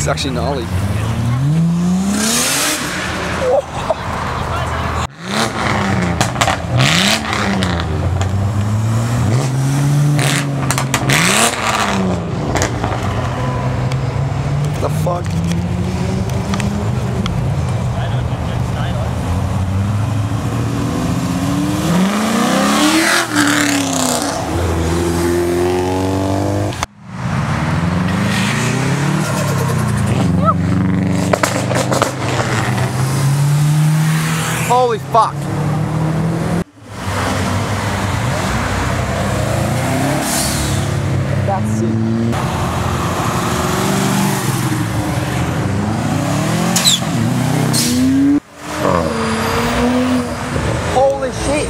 It's actually gnarly. The fuck? Holy fuck. That's it. Holy shit!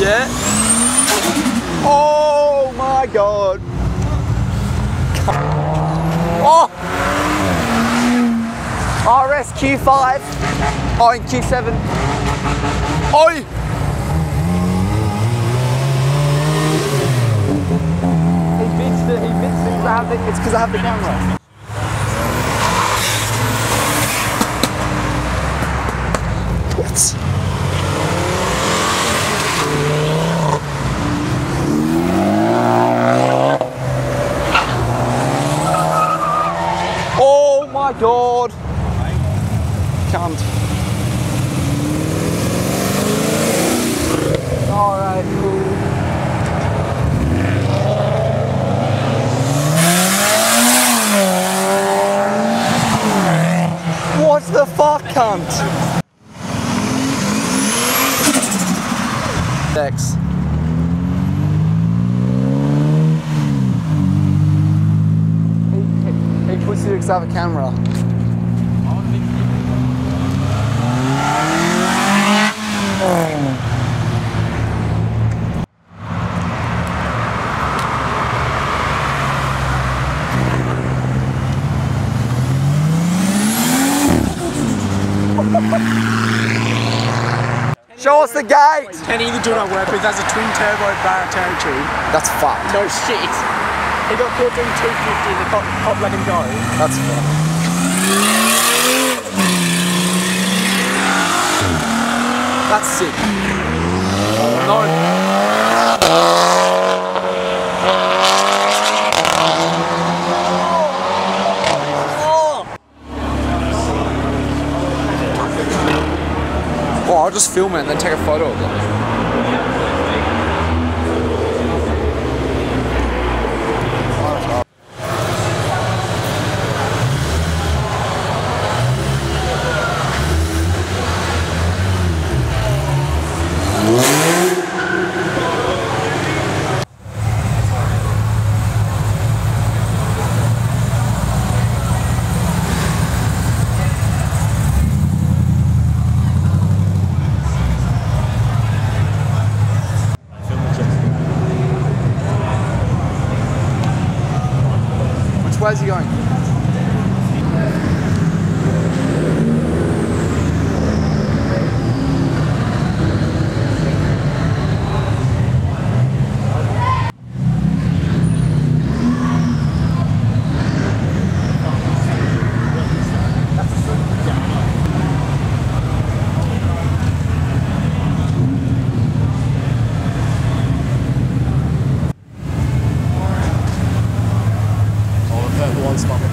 Yeah. Oh my god. Oh! RS Q5. Oh, and Q7. Oi! He beats the, he beats the, I have the, it's because I have the camera. What? Oh my god! Can't. Alright, cool. What the fuck, cunt? Dex. He, he, he puts you to have a camera. Show us the gate! Kenny, the dude I work with, has a twin turbo Barra Territory. That's fucked. No shit. He got caught doing 250 and the cop, cop let him go. That's fucked. That's sick. No. Just film it and then take a photo of it. Way he going? Oh, the one spot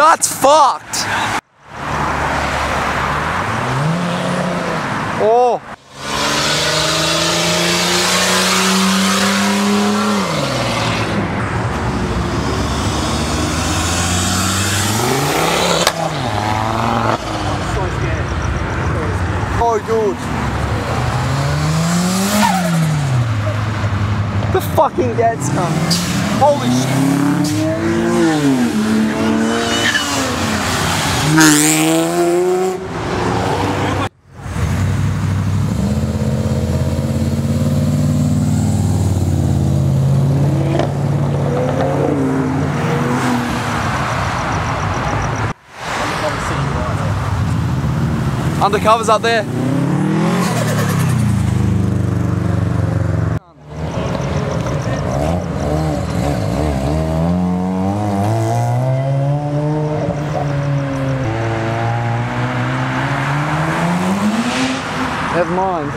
fucked. Oh. Oh, good. The fucking gas come. Holy shit. Undercovers up there.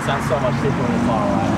sounds so much simpler than far.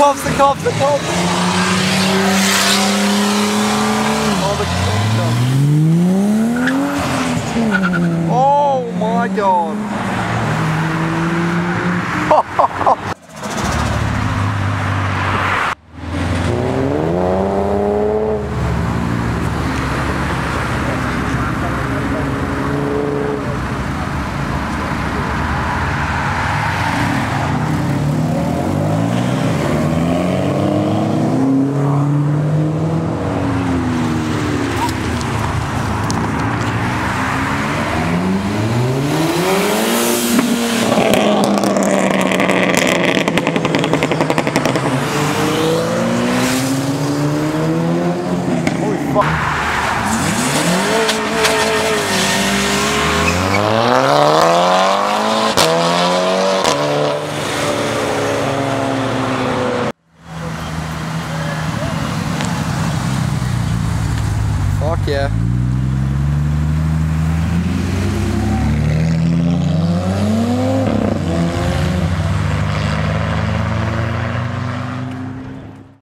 Cops, the cops, the cops. Oh, the cops. Oh my god. yeah.